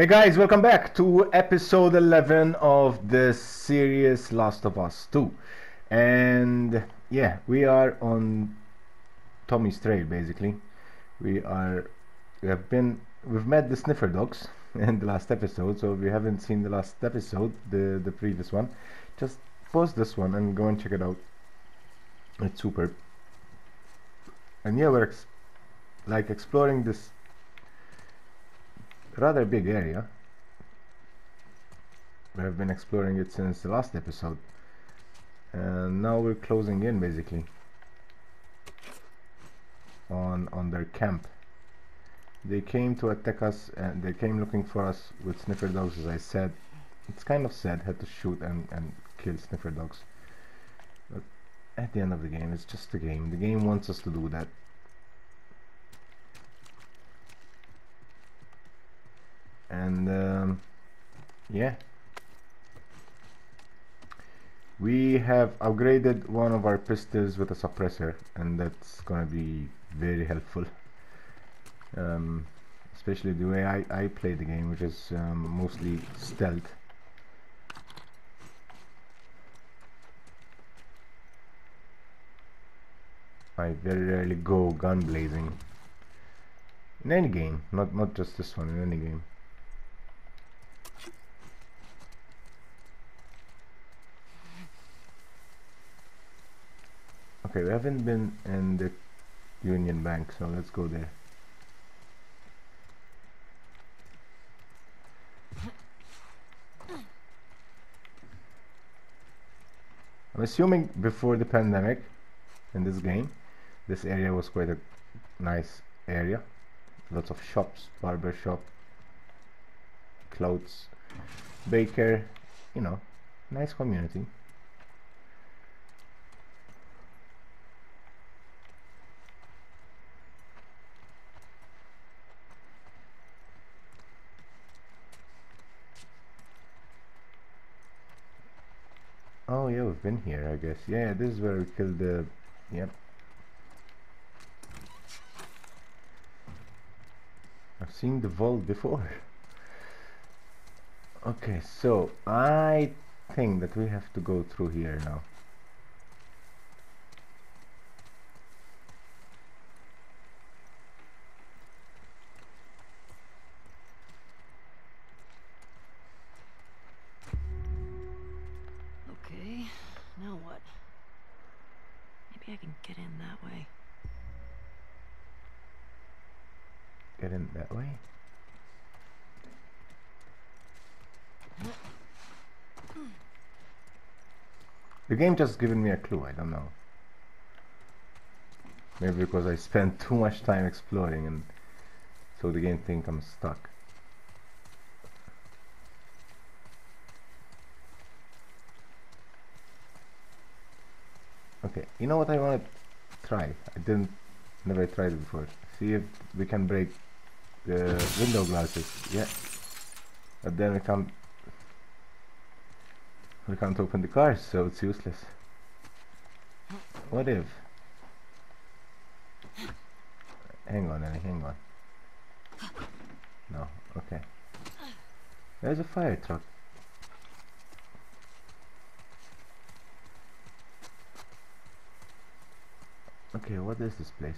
Hey guys, welcome back to episode 11 of the series Last of Us 2. And yeah, we are on Tommy's trail basically. We are we have been we've met the sniffer dogs in the last episode, so if you haven't seen the last episode, the the previous one, just pause this one and go and check it out. It's superb. And yeah, we're ex- like exploring this rather big area. We have been exploring it since the last episode. And now we're closing in basically on on their camp. They came to attack us and they came looking for us with sniffer dogs as I said. It's kind of sad had to shoot and, and kill sniffer dogs. But at the end of the game it's just a game. The game wants us to do that. And um, yeah. We have upgraded one of our pistols with a suppressor and that's gonna be very helpful. Um, especially the way I, I play the game which is um, mostly stealth. I very rarely go gun blazing in any game not not just this one in any game Okay, we haven't been in the Union Bank, so let's go there. I'm assuming before the pandemic in this game this area was quite a nice area lots of shops barber shop clothes baker you know nice community Oh yeah, we've been here, I guess. Yeah, this is where we killed the... Yep. I've seen the vault before. Okay, so I think that we have to go through here now. Okay, now what? Maybe I can get in that way. Get in that way. The game just given me a clue, I don't know. Maybe because I spent too much time exploring and so the game think I'm stuck. Okay, you know what I want to try? I didn't, never tried it before. See if we can break the window glasses. Yeah, but then we can't, we can't open the cars, so it's useless. What if? Hang on, Ellie, hang on. No, okay. There's a fire truck. Okay, what is this place?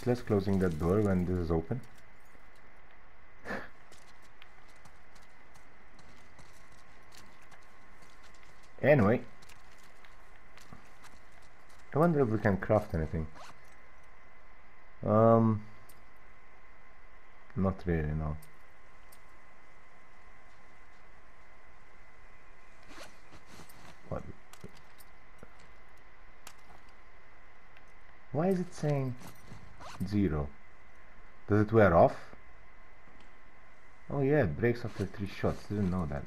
Useless closing that door when this is open? Anyway. I wonder if we can craft anything. Um not really, no. What Why is it saying 0. Does it wear off? Oh yeah, it breaks after 3 shots, didn't know that.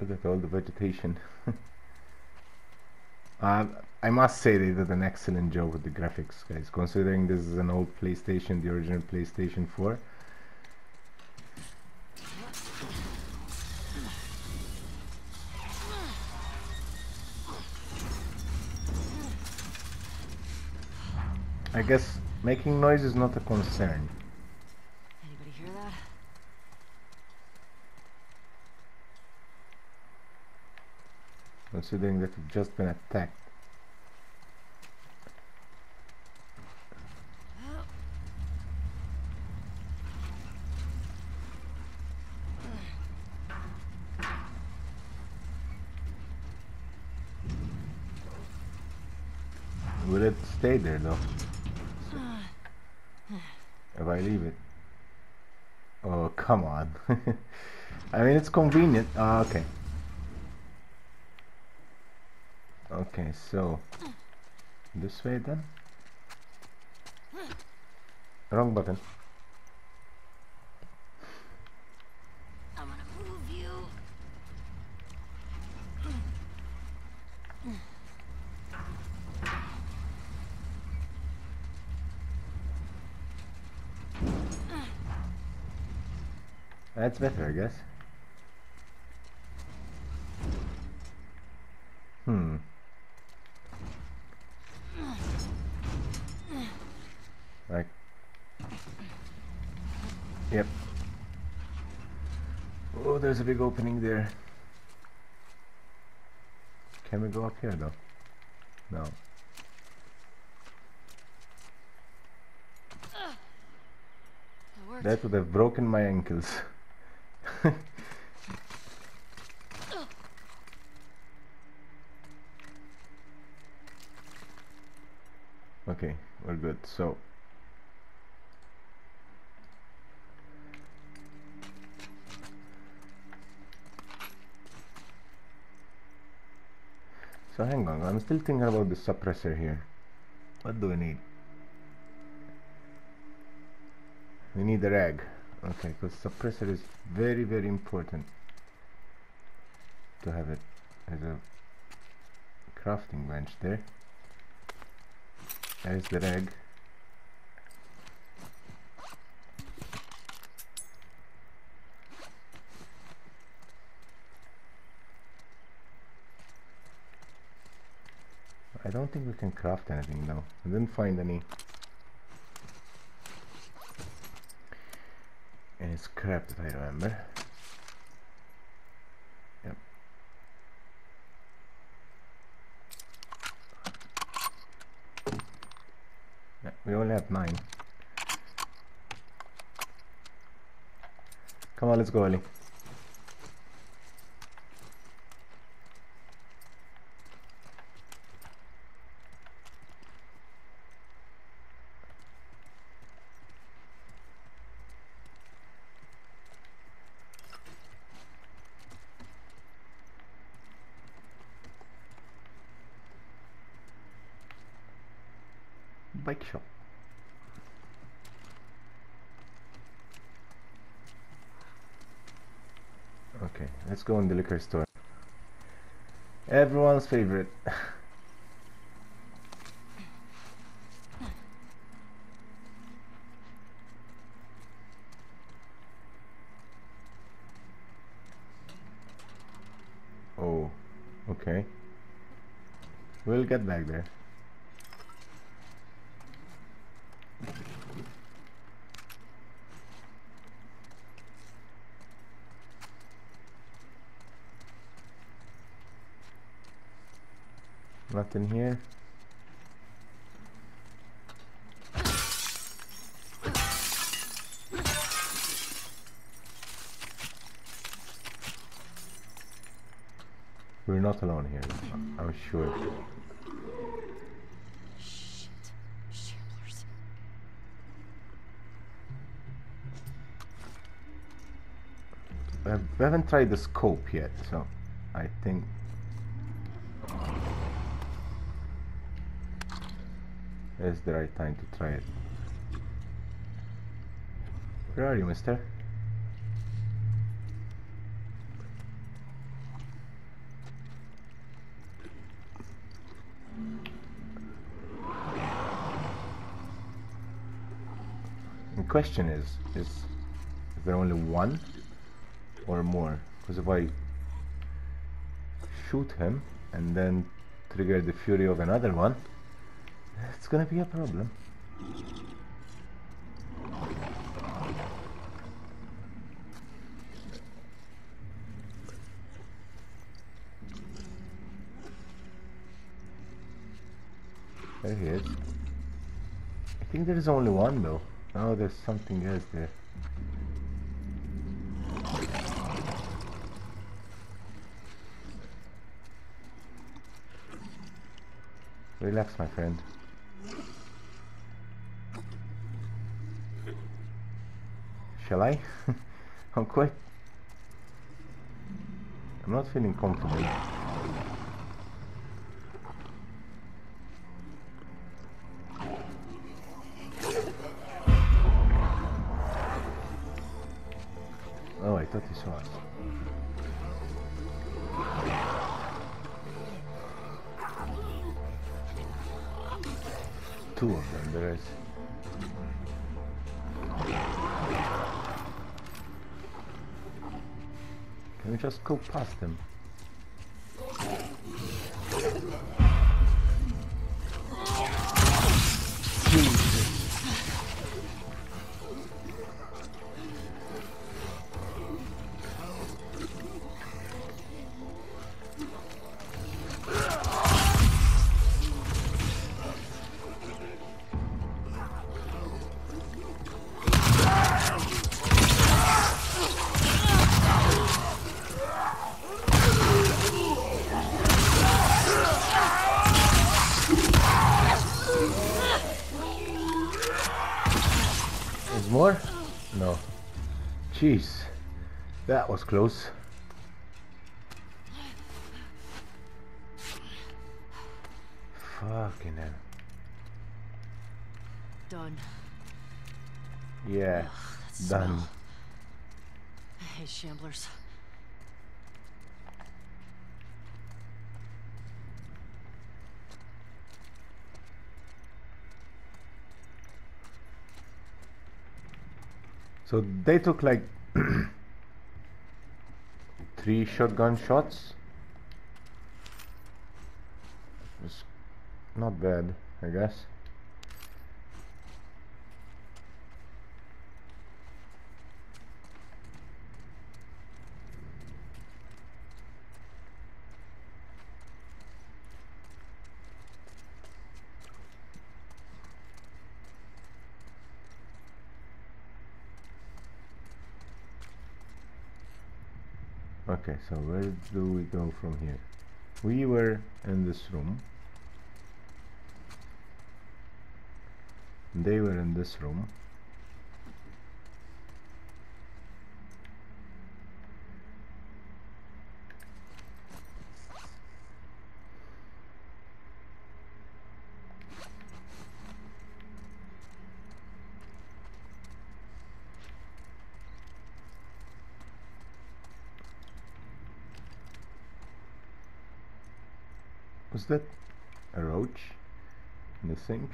Look at all the vegetation. uh, I must say they did an excellent job with the graphics, guys. Considering this is an old PlayStation, the original PlayStation 4. I guess making noise is not a concern. Considering that we've just been attacked. Will it stay there though? If I leave it. Oh, come on. I mean, it's convenient. Ah, okay. Okay, so this way then. Wrong button. I'm gonna move you. That's better, I guess. Hmm. Like. Yep. Oh, there's a big opening there. Can we go up here though? No. That. Would have broken my ankles. okay, we're good. So Hang on, I'm still thinking about the suppressor here. What do we need? We need a rag. Okay, because suppressor is very very important to have it as a crafting bench there. There's the rag. Don't think we can craft anything though. I didn't find any any scrap that I remember. Yep. Yeah, we only have nine. Come on, let's go, Ellie. Bike shop. Okay, let's go in the liquor store. Everyone's favorite. oh, okay. We'll get back there. Nothing here. We're not alone here, I'm sure. We haven't tried the scope yet, so I think is the right time to try it. Where are you, mister? The question is, is, is there only one or more? Because if I shoot him and then trigger the fury of another one, it's gonna be a problem. There he is. I think there is only one though. Oh, there's something else there. Relax, my friend. I? I'm quite... I'm not feeling comfortable. Them? Jeez. That was close. Fucking hell. Done. Yeah. That Done. smell. I hate shamblers. So they took like three shotgun shots. It's not bad, I guess. Okay, so where do we go from here? We were in this room. They were in this room. Was that a roach in the sink?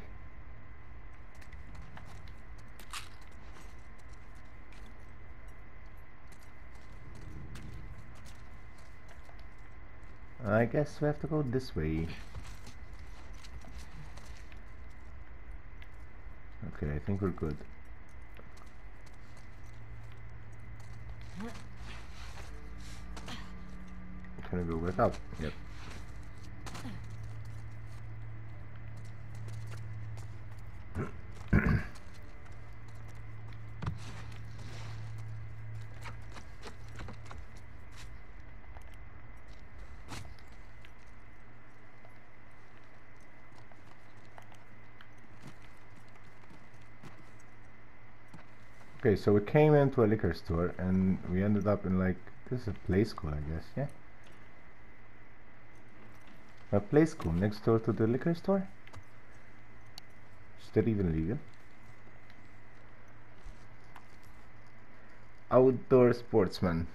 I guess we have to go this way. Okay, I think we're good. Can I go back up? Yep. Okay, so we came into a liquor store and we ended up in like this is a play school, I guess, yeah. A play school next door to the liquor store. Is that even legal? Outdoor sportsman.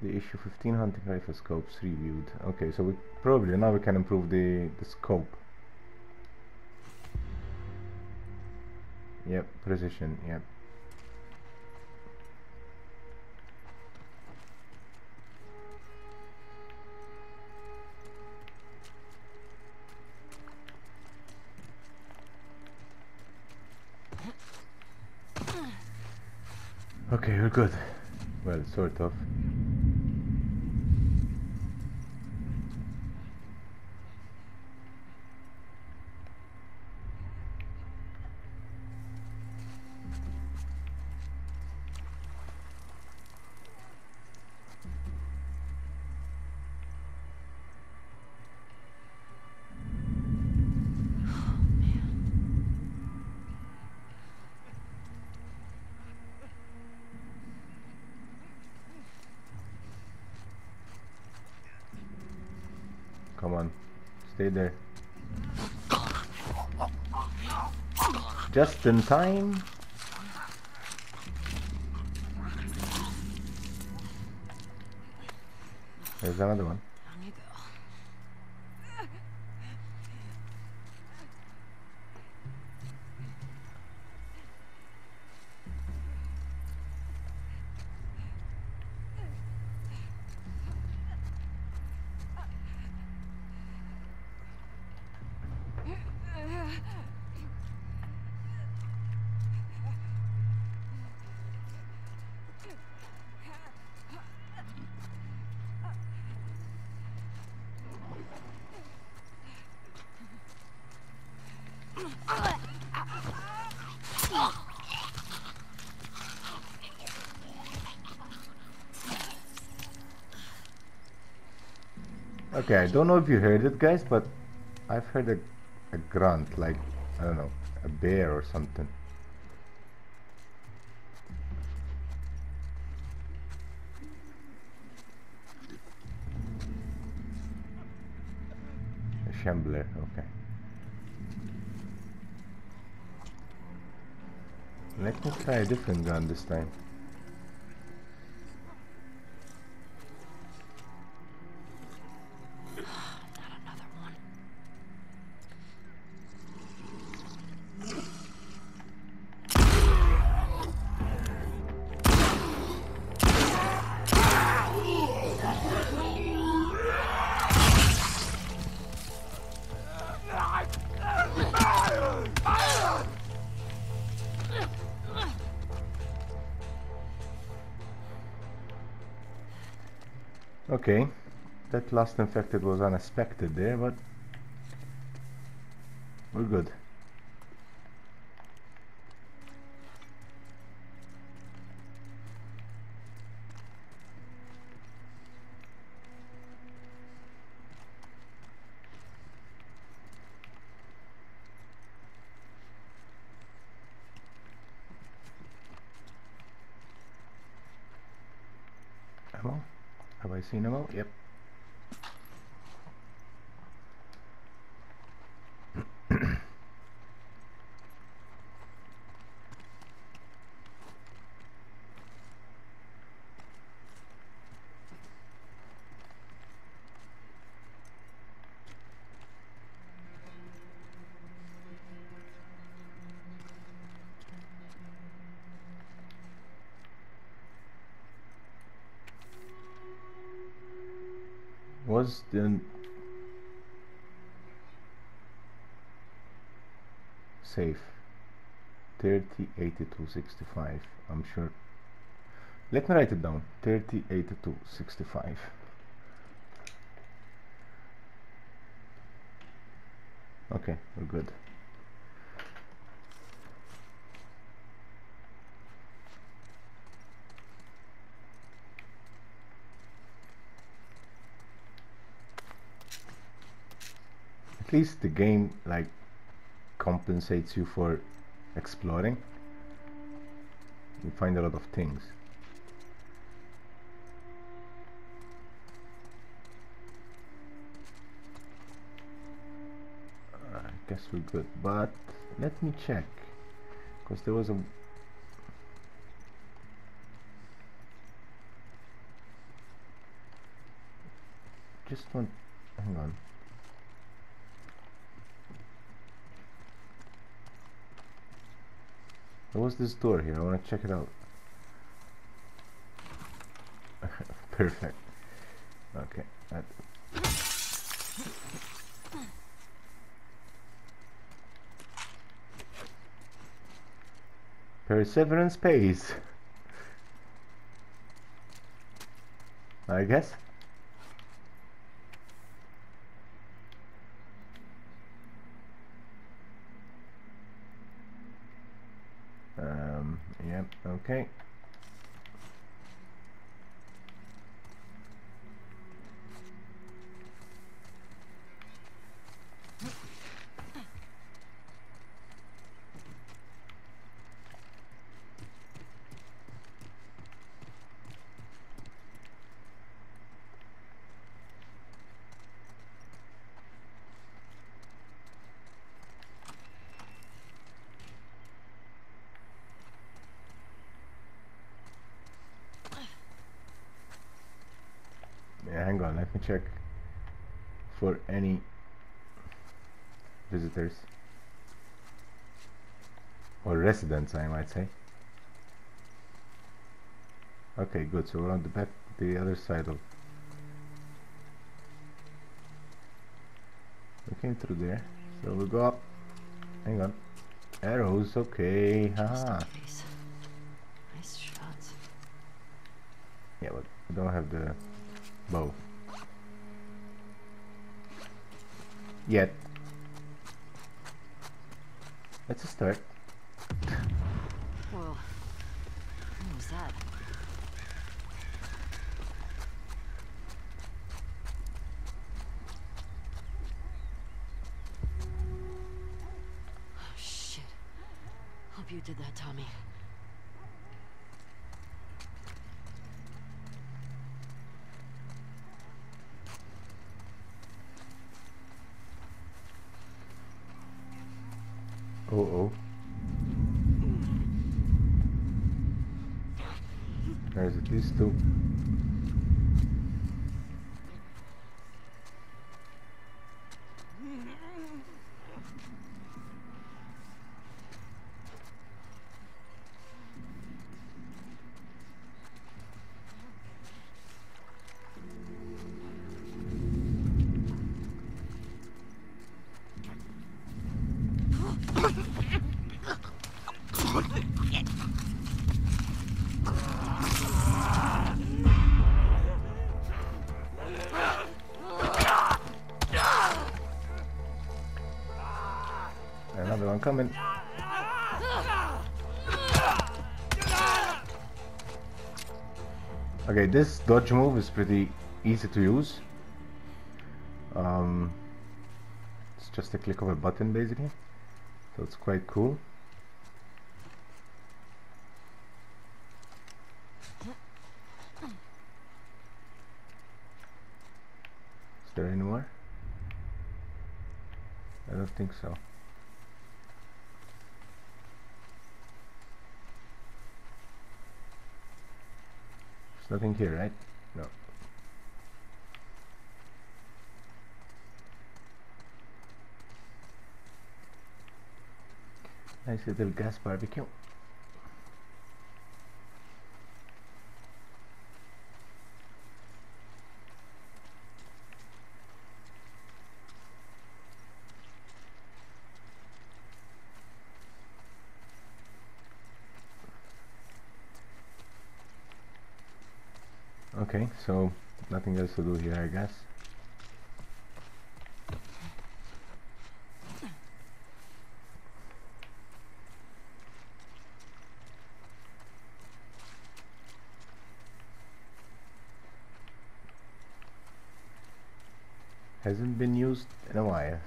The issue 15 hunting rifle scopes reviewed. Okay, so we probably now we can improve the the scope. Yep, precision, yep. Okay, we're good. Well, sort of. Come on, stay there. Just in time. There's another one. Down you go. Okay, I don't know if you heard it, guys, but I've heard a, a grunt, like, I don't know, a bear or something. A shambler, okay. Let me try a different gun this time. Okay, that last infected was unexpected there, but we're good. Ammo? Ammo? Yep. Was the safe. 30 82 65 I'm sure. Let me write it down. 30 82 65 okay we're good at least the game like compensates you for exploring. You find a lot of things. I guess we're good but let me check because there was a just one hang on There was this door here. I want to check it out. Perfect. Okay. That. Perseverance pays. I guess. Um, yep, okay. Yeah, hang on, let me check for any visitors or residents I might say. Okay good. So we're on the back the other side of we came through there. So we go up. Hang on. Arrows okay. Haha Nice. Nice shots. yeah but we don't have the bow yet. Let's start Whoa. What was that? Oh, shit. Hope you did that, Tommy. Oh oh. There's at least two. Dodge move is pretty easy to use. Um, it's just a click of a button basically, so it's quite cool. Is there any more? I don't think so. Nothing here, right? No. Nice little gas barbecue. Okay, so nothing else to do here, I guess. Hasn't been used in a while.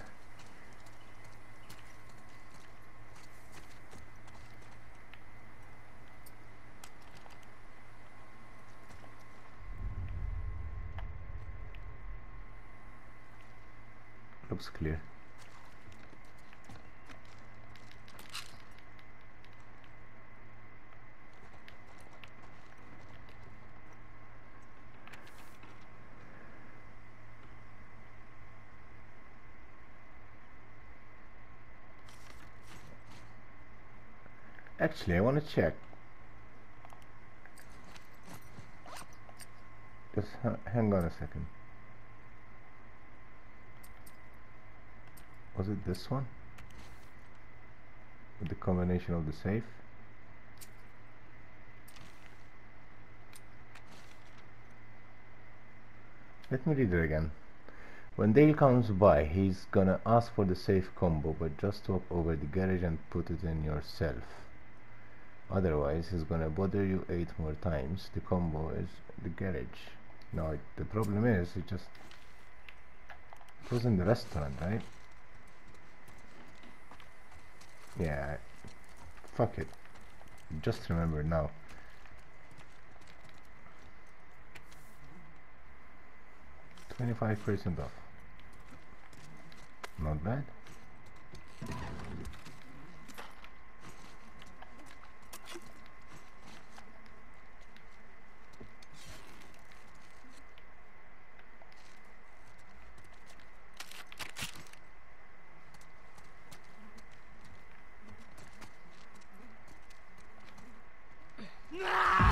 Clear. Actually, I want to check. Just hang on a second. Was it this one? With the combination of the safe? Let me read it again. When Dale comes by, he's gonna ask for the safe combo, but just walk over the garage and put it in yourself. Otherwise, he's gonna bother you eight more times. The combo is the garage. Now, it- the problem is, it just it was in the restaurant, right? Yeah, fuck it. Just remember now. Twenty-five percent off. Not bad.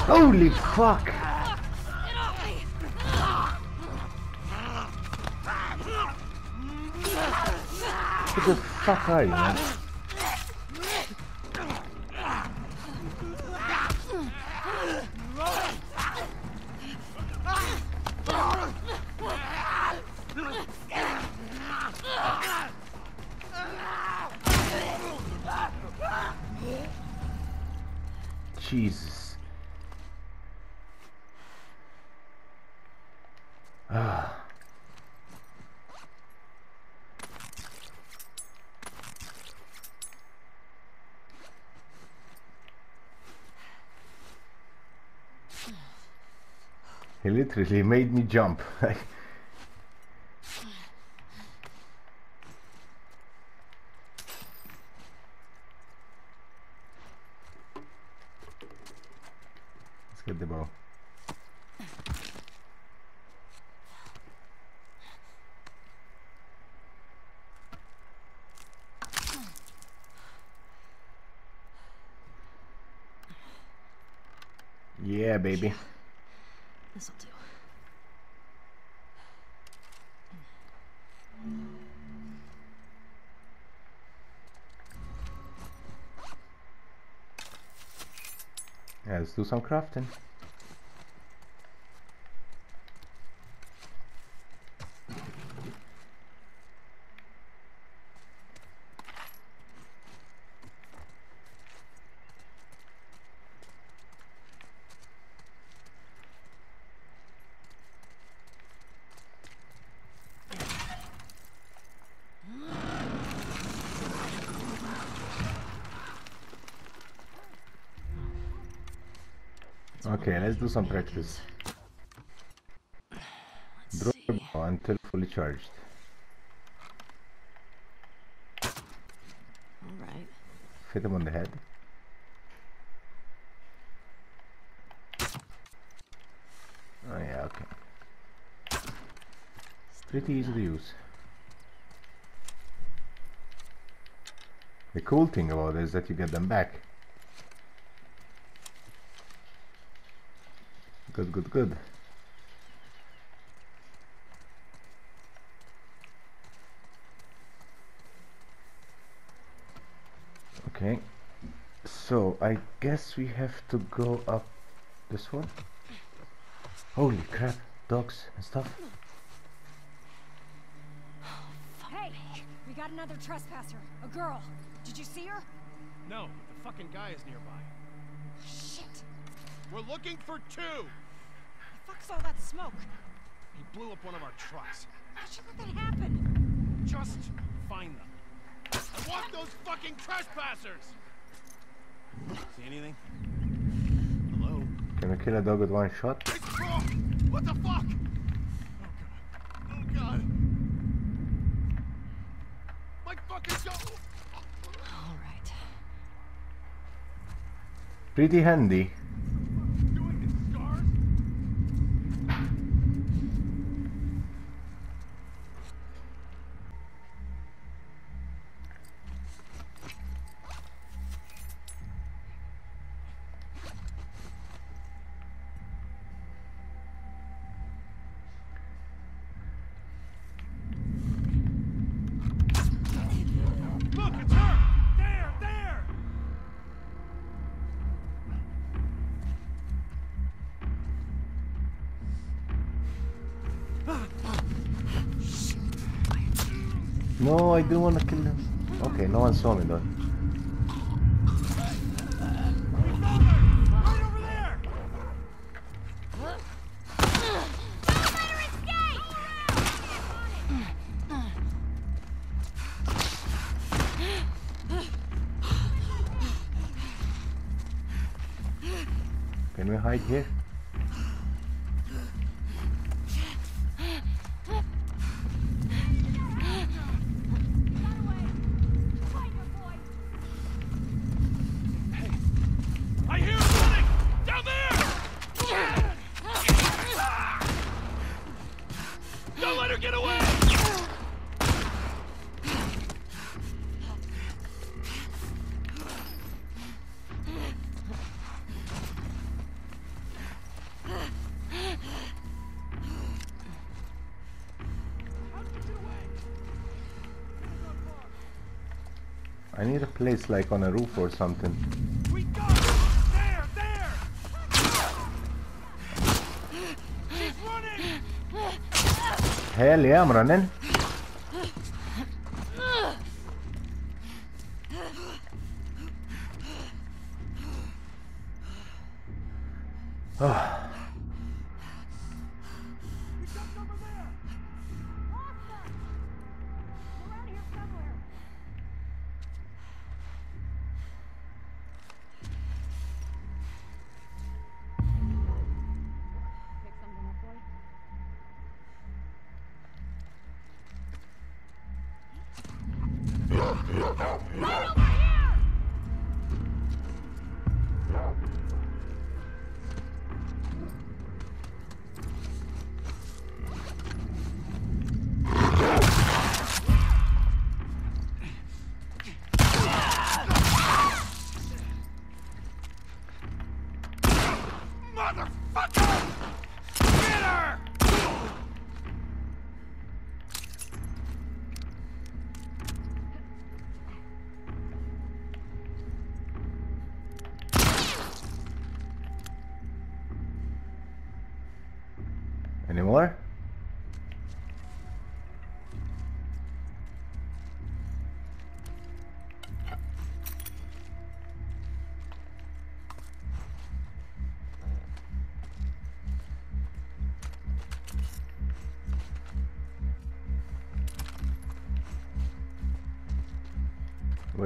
Holy fuck! What the fuck you, man? Jesus. He literally made me jump. Let's get the bow. Yeah, baby. This'll do. Yeah, let's do some crafting. Okay, let's do some practice. Let's Draw the bow until fully charged. All right. Hit him on the head. Oh yeah, okay. It's Pretty easy to use. The cool thing about it is that you get them back. Good, good, good. Okay. So I guess we have to go up this one. Holy crap, dogs and stuff. Hey, we got another trespasser. A girl. Did you see her? No, the fucking guy is nearby. Shit. We're looking for two! The fuck's all that smoke? He blew up one of our trucks. How'd you let that happen? Just find them. I want those fucking trespassers! See anything? Hello? Can we kill a dog with one shot? It's wrong! What the fuck? Oh god. Oh god. My fucking dog! All right. Pretty handy. I didn't want to kill them. Okay, no one saw me though. Can we hide here? Need a place like on a roof or something. We got her! There! There! Hell yeah, I'm running.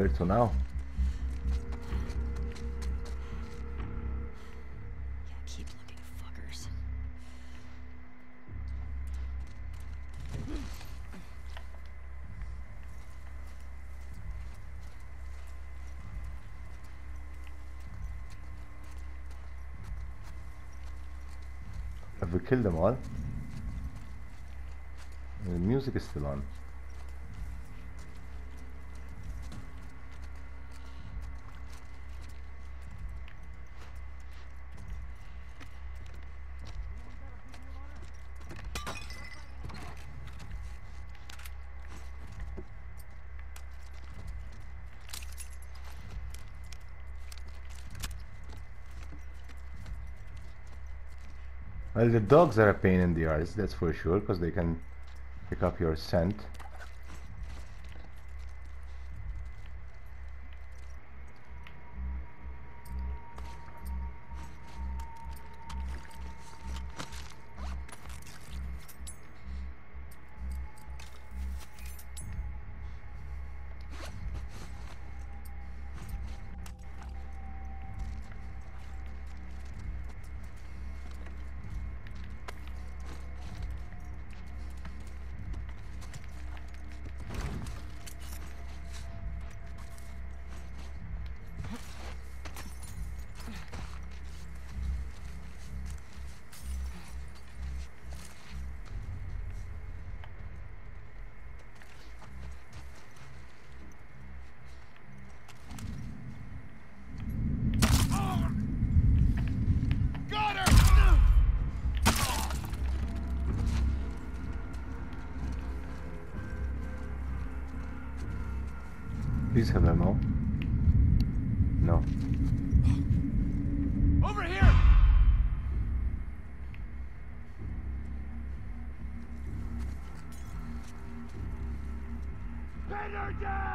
Where to now? Yeah, keep looking, fuckers. Have we killed them all? The music is still on. Well, the dogs are a pain in the arse, that's for sure, because they can pick up your scent. Please have ammo. No. Over here! Her down!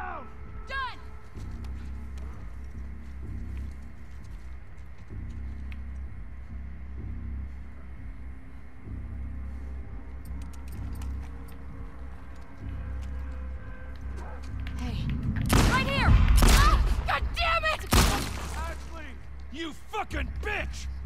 You fucking bitch!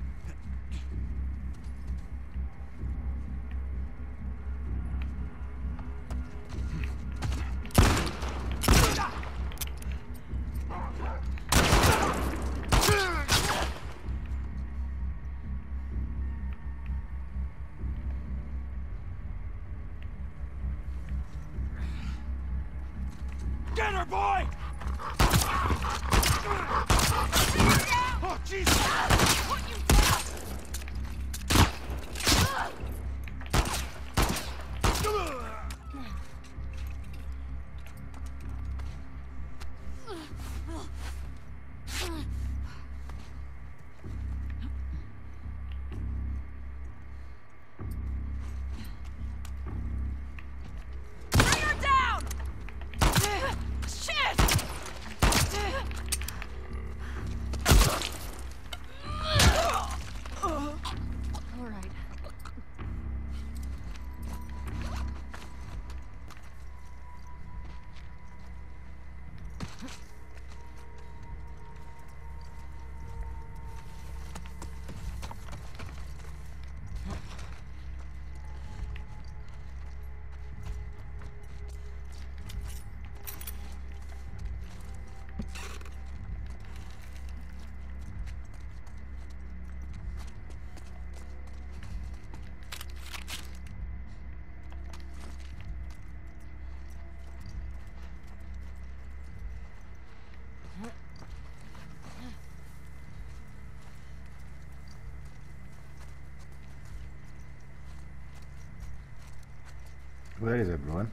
Where is everyone?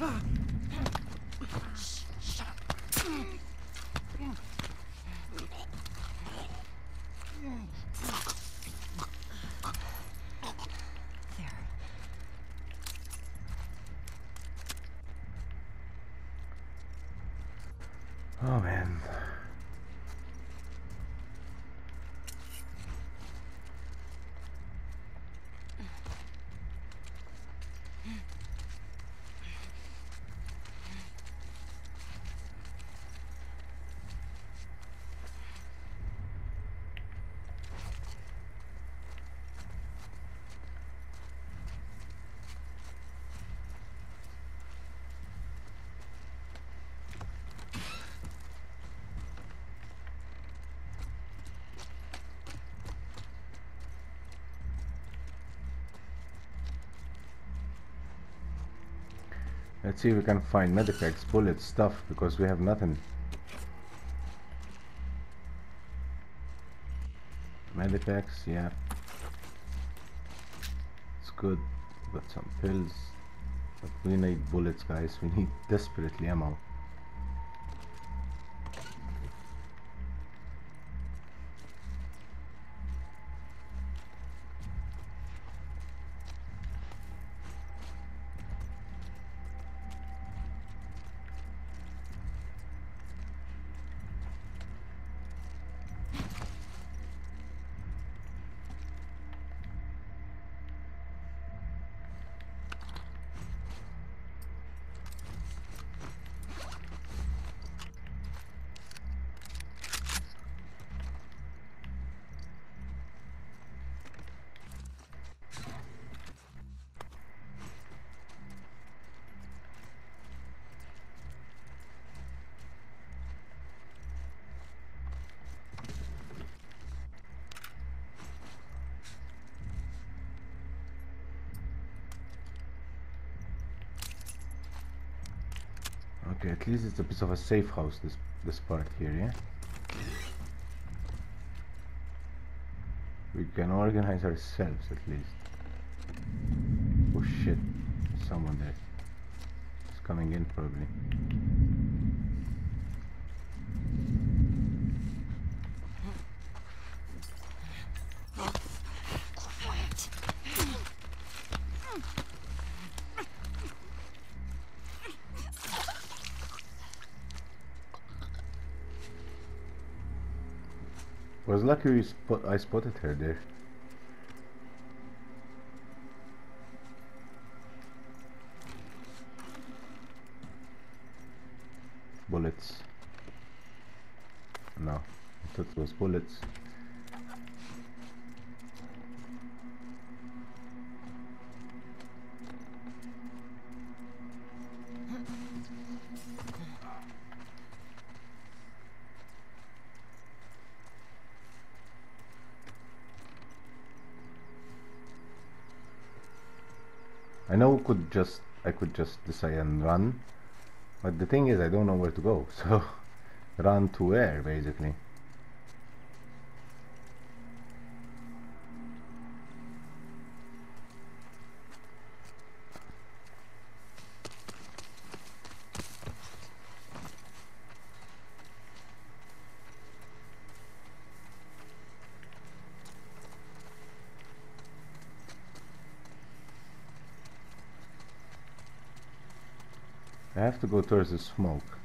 There. Oh man. Let's see if we can find medipacks, bullets, stuff, because we have nothing. Medipacks, yeah. It's good. Got some pills. But we need bullets, guys. We need desperately ammo. At least it's a piece of a safe house, this, this part here, yeah? We can organize ourselves at least. Oh shit, someone there. It's coming in probably. Spot I spotted her there. I know could just I could just decide and run, but the thing is I don't know where to go. So run to where basically? To go towards the smoke.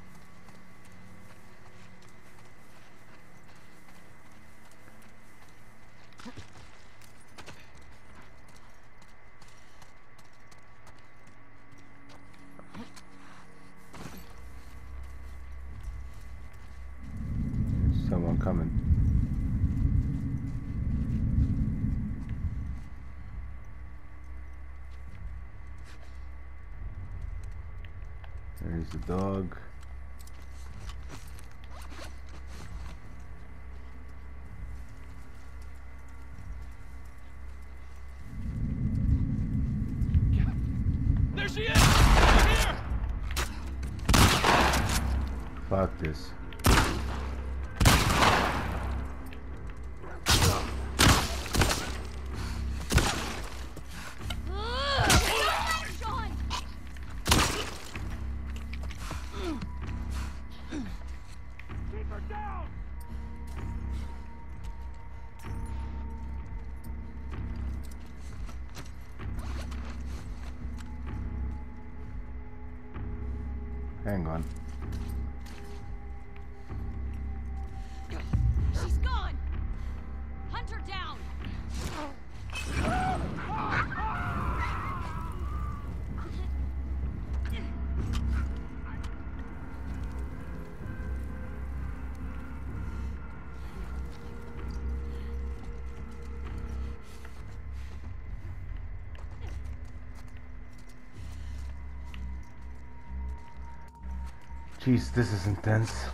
Jeez, this is intense.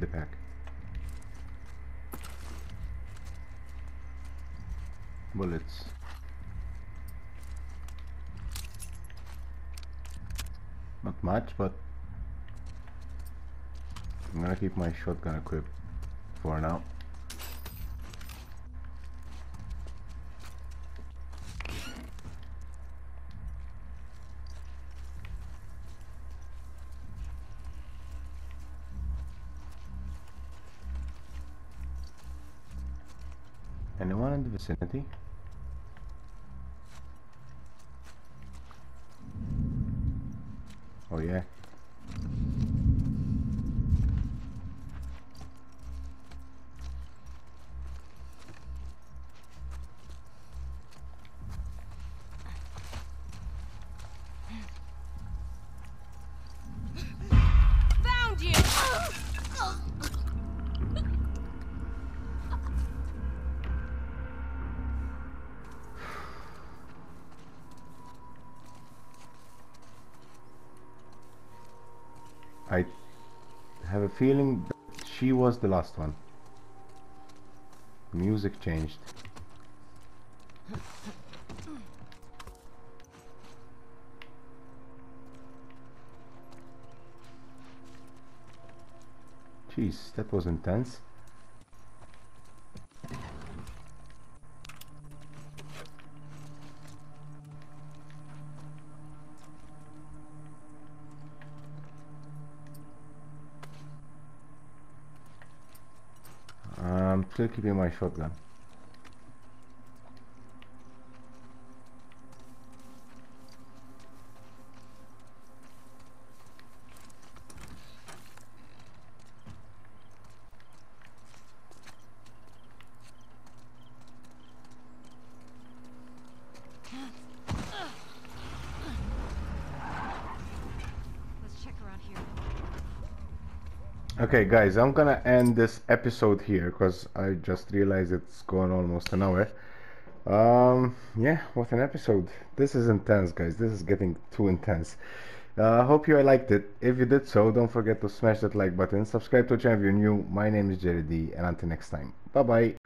The pack. Bullets. Not much, but I'm gonna keep my shotgun equipped for now. Vicinity? Have a feeling she was the last one. Music changed. Jeez, that was intense. Still keeping my shotgun. Okay, guys, I'm gonna end this episode here because I just realized it's gone almost an hour. Um, yeah, what an episode! This is intense, guys. This is getting too intense. I uh, hope you liked it. If you did so, don't forget to smash that like button, subscribe to the channel if you're new. My name is Gerry Dee, and until next time, bye bye.